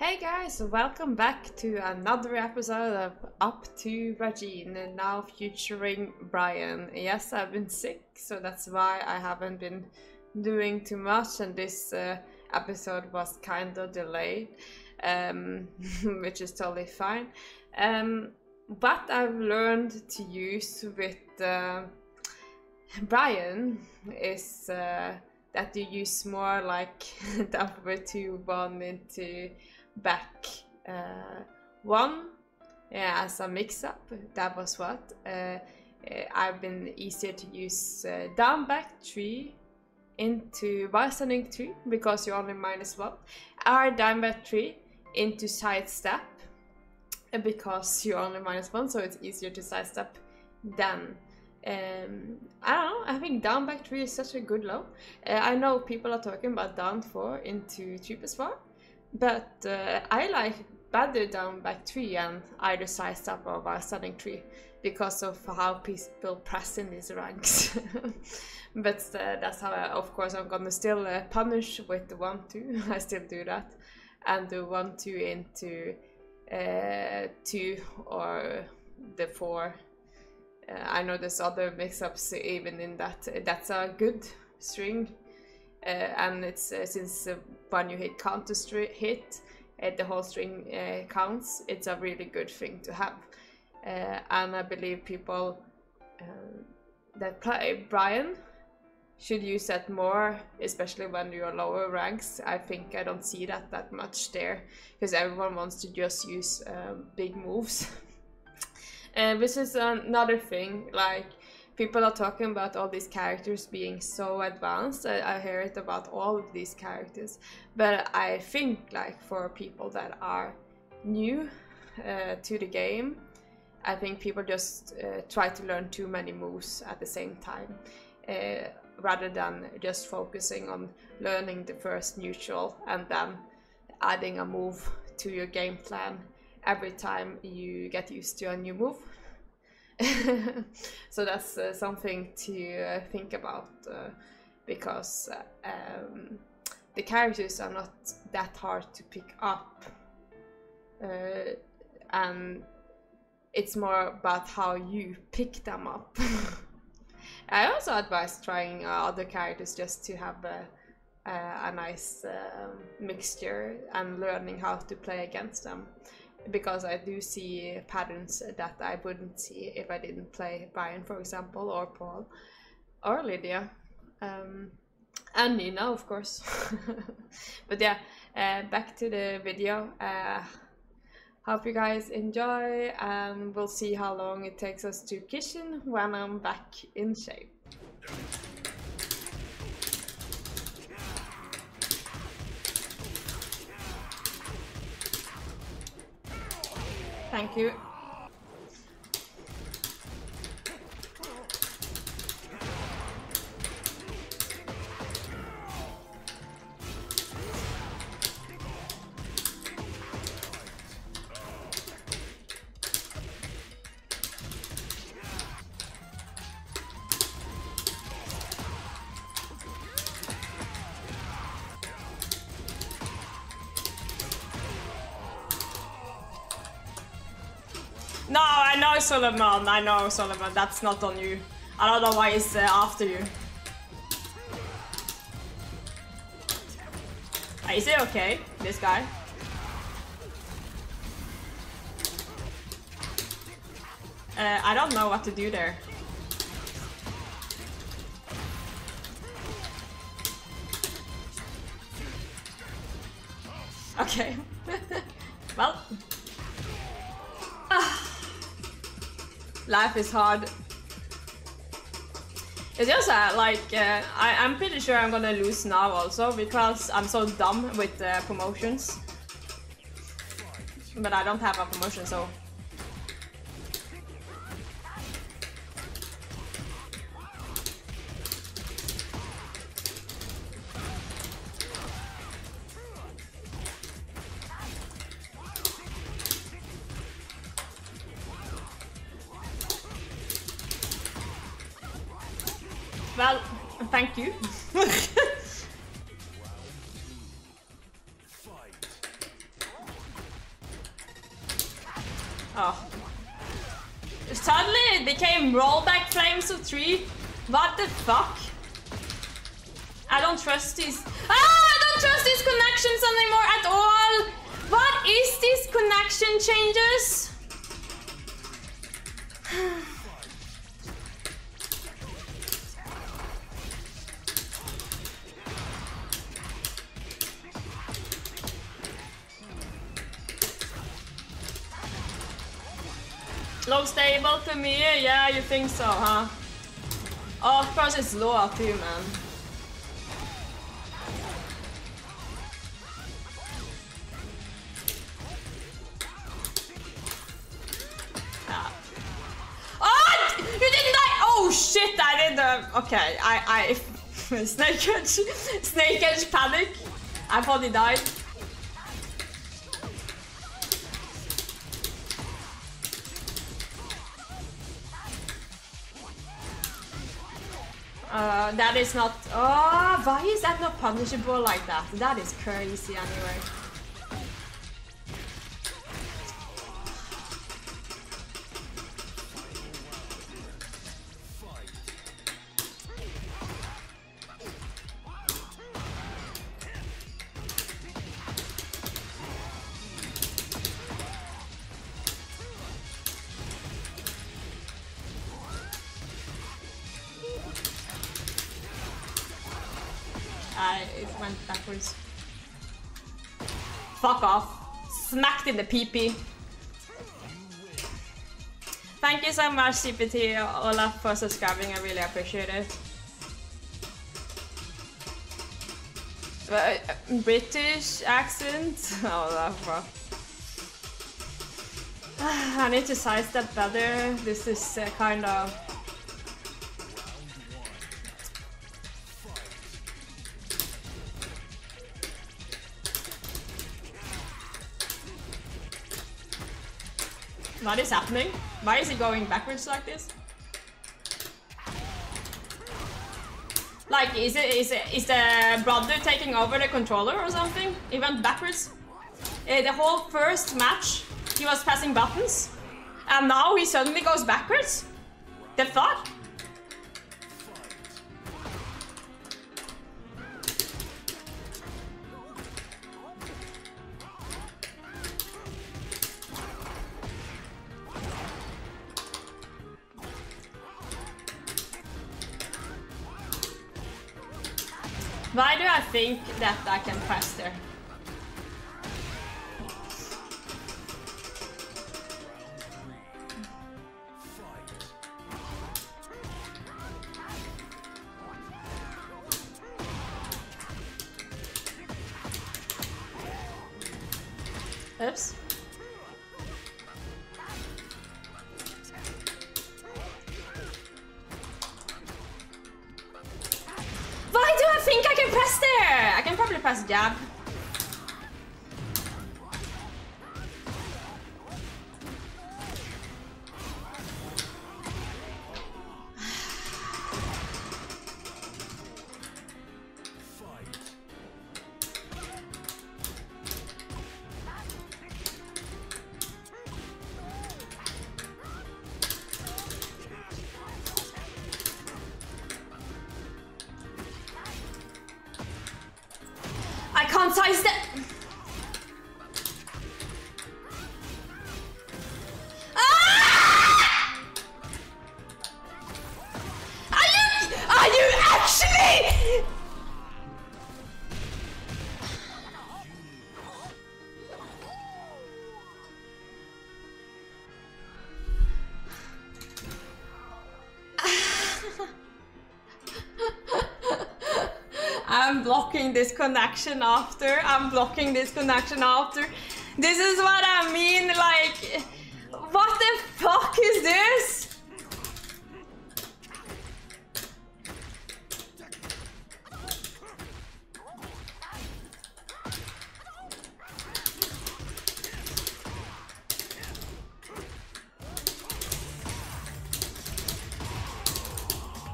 Hey guys, welcome back to another episode of Up to Raijin, now featuring Bryan. Yes, I've been sick, so that's why I haven't been doing too much, and this uh, episode was kind of delayed, um, which is totally fine. Um, what I've learned to use with uh, Bryan is uh, that you use more like number two one into back uh, one yeah, as a mix up. That was what. Uh, uh, I've been easier to use uh, down back three into bystanding three because you're only minus one. R down back three into side step because you're only minus one, so it's easier to sidestep than um, I don't know. I think down back three is such a good low. Uh, I know people are talking about down four into three plus four, but uh, I like better down back three and either side up of while standing three because of how people press in these ranks. but uh, that's how, I, of course, I'm gonna still uh, punish with the one two. I still do that, and the one two into uh, two or the four. Uh, I know there's other mix-ups even in that. That's a good string, uh, Uh, and it's uh, since uh, when you hit counter hit, the whole string counts. It's a really good thing to have, and I believe people that play Bryan should use that more, especially when you're lower ranks. I think I don't see that that much there because everyone wants to just use um, big moves. and this is another thing, like people are talking about all these characters being so advanced. I, I hear it about all of these characters, but I think like for people that are new uh, to the game, I think people just uh, try to learn too many moves at the same time. Uh, rather than just focusing on learning the first neutral and then adding a move to your game plan every time you get used to a new move. so that's uh, something to uh, think about uh, because uh, um, the characters are not that hard to pick up uh, and it's more about how you pick them up. I also advise trying uh, other characters just to have a, a, a nice um, mixture and learning how to play against them. Because I do see patterns that I wouldn't see if I didn't play Bryan, for example, or Paul, or Lidia. Um, and Nina, of course. but yeah, uh, back to the video. Uh, Hope you guys enjoy and we'll see how long it takes us to kitchen when I'm back in shape. Thank you. Solomon. I know Solomon. That's not on you. I don't know why he's uh, after you. Uh, is he okay? This guy? Uh, I don't know what to do there. Okay. well. Life is hard. It's just uh, like, uh, I, I'm pretty sure I'm gonna lose now also because I'm so dumb with uh, promotions. But I don't have a promotion, so... Well, thank you. oh. Suddenly it became rollback frames of three. What the fuck? I don't trust these. Ah, I don't trust these connections anymore at all. What is these connection changes? Looks stable to me, yeah, you think so, huh? Oh, of course it's low too, man. Ah. Oh! You didn't die! Oh shit, I did the... Uh, okay, I... I... snake edge... snake edge panic. I thought he died. Uh, that is not... Oh, why is that not punishable like that? That is crazy anyway. I it went backwards. Fuck off. Smacked in the pee-pee. Thank you so much, CPT Olaf, for subscribing. I really appreciate it. Uh, British accent? Oh, that bro. I need to size that better. This is uh, kind of... What is happening? Why is he going backwards like this? Like, is it is it is the brother taking over the controller or something? He went backwards. Uh, the whole first match, he was pressing buttons, and now he suddenly goes backwards. The fuck? Why do I think that I can there? There? I can jab. I can't connection after. I'm blocking this connection after. This is what I mean, like, what the fuck is this?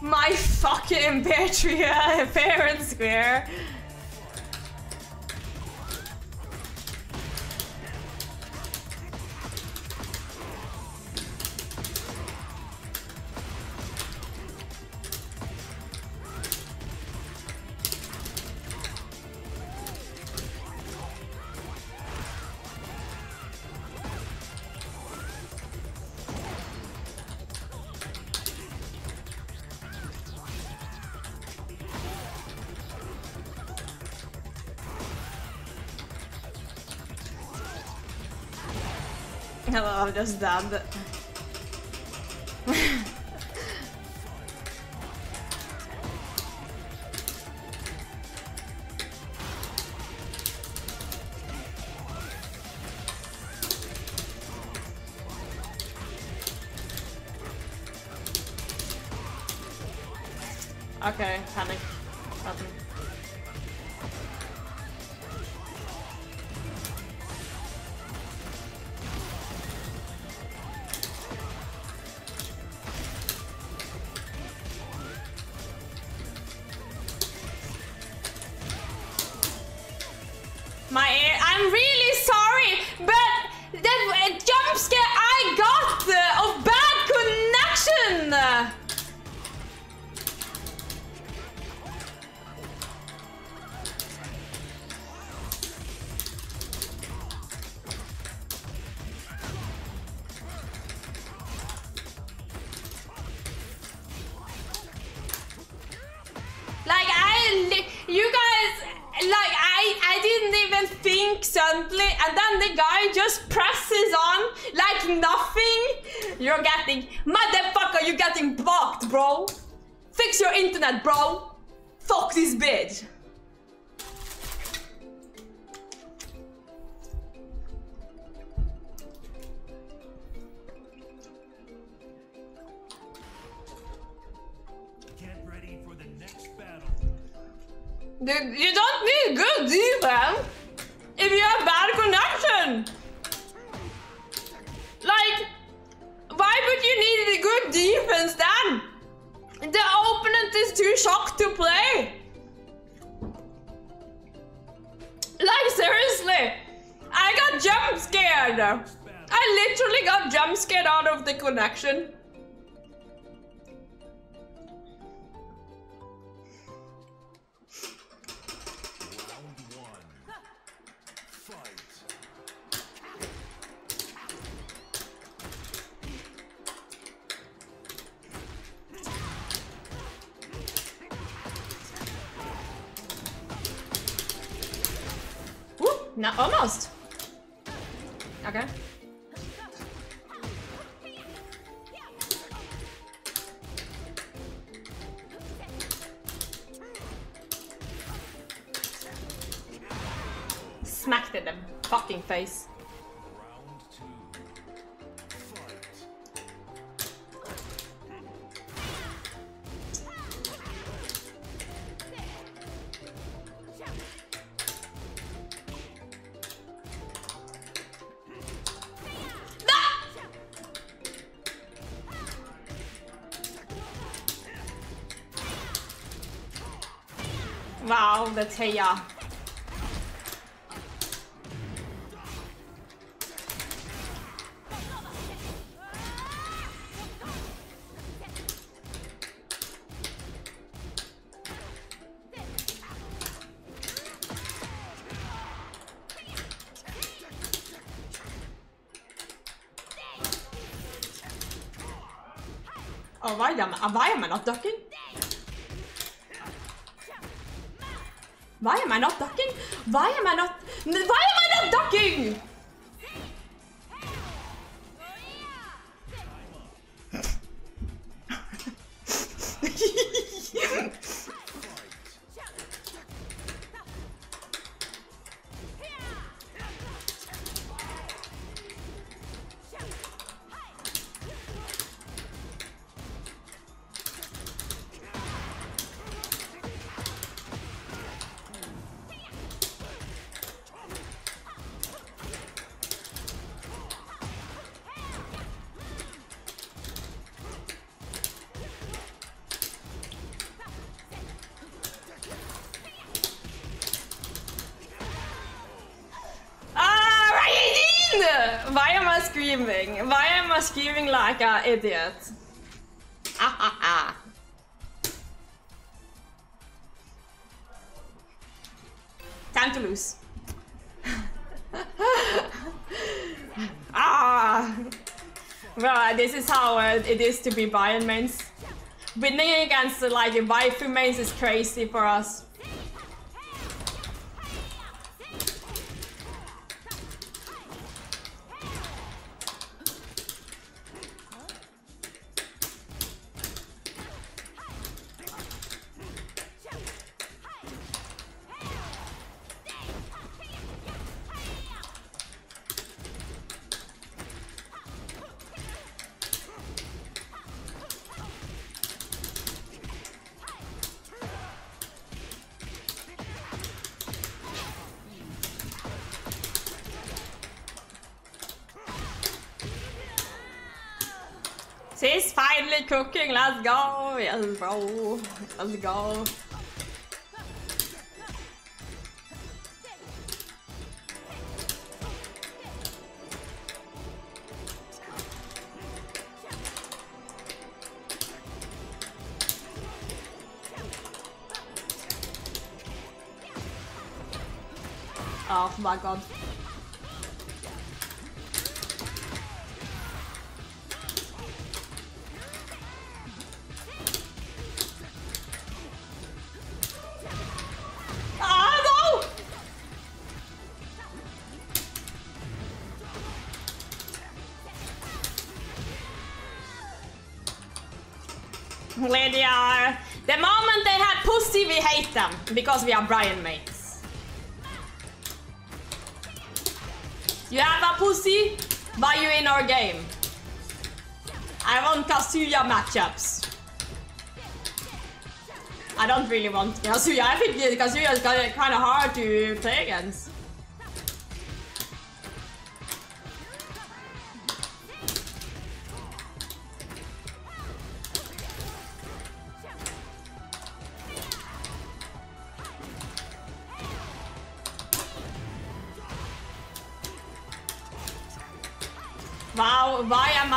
My fucking Patria fair and square. Hello, I'm just dead. Okay, panic. Button. Like nothing. You're getting, motherfucker, you're getting blocked, bro. Fix your internet, bro. Fuck this bitch. Get ready for the next battle. Dude, you don't need good defense if you have bad connection. Shocked to play. Like, seriously, I got jump scared. I literally got jump scared out of the connection. No, almost. Okay. Smacked in the fucking face. The Taya. Oh, why am, I, why am I not ducking? Why am I not ducking? Why am I not? Why am I not ducking? Screaming? Why am I screaming like an idiot? Time to lose. ah! Well, this is how uh, it is to be Bryan mains. Winning against like waifu mains is crazy for us. She's cooking. Let's go. Yes, bro. Let's go. Oh my god. Lidia, the moment they have pussy, we hate them because we are Bryan mates. You have a pussy, buy you in our game. I want Kazuya matchups. I don't really want Kazuya. I think Kazuya is kind of hard to play against.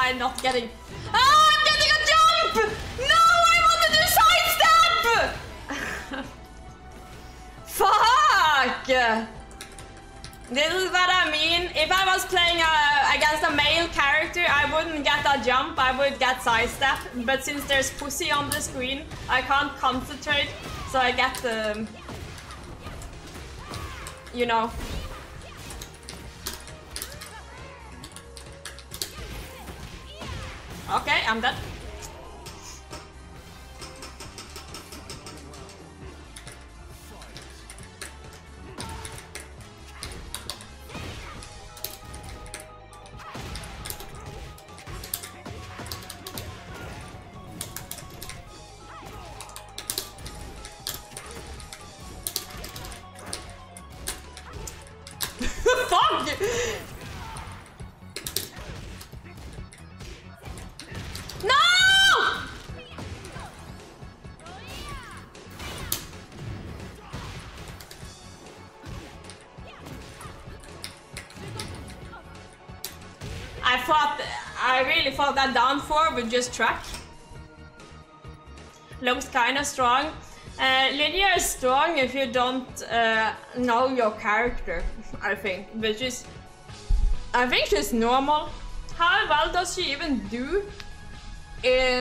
Am not getting... Ah, I'm getting a jump! No, I want to do sidestep! Fuck! This is what I mean. If I was playing uh, against a male character, I wouldn't get a jump, I would get sidestep. But since there's pussy on the screen, I can't concentrate, so I get the... You know. Okay, I'm dead. Thought that down four would just track. Looks kinda strong. Uh, Lidia is strong if you don't uh, know your character, I think. Which is, I think she's normal. How well does she even do in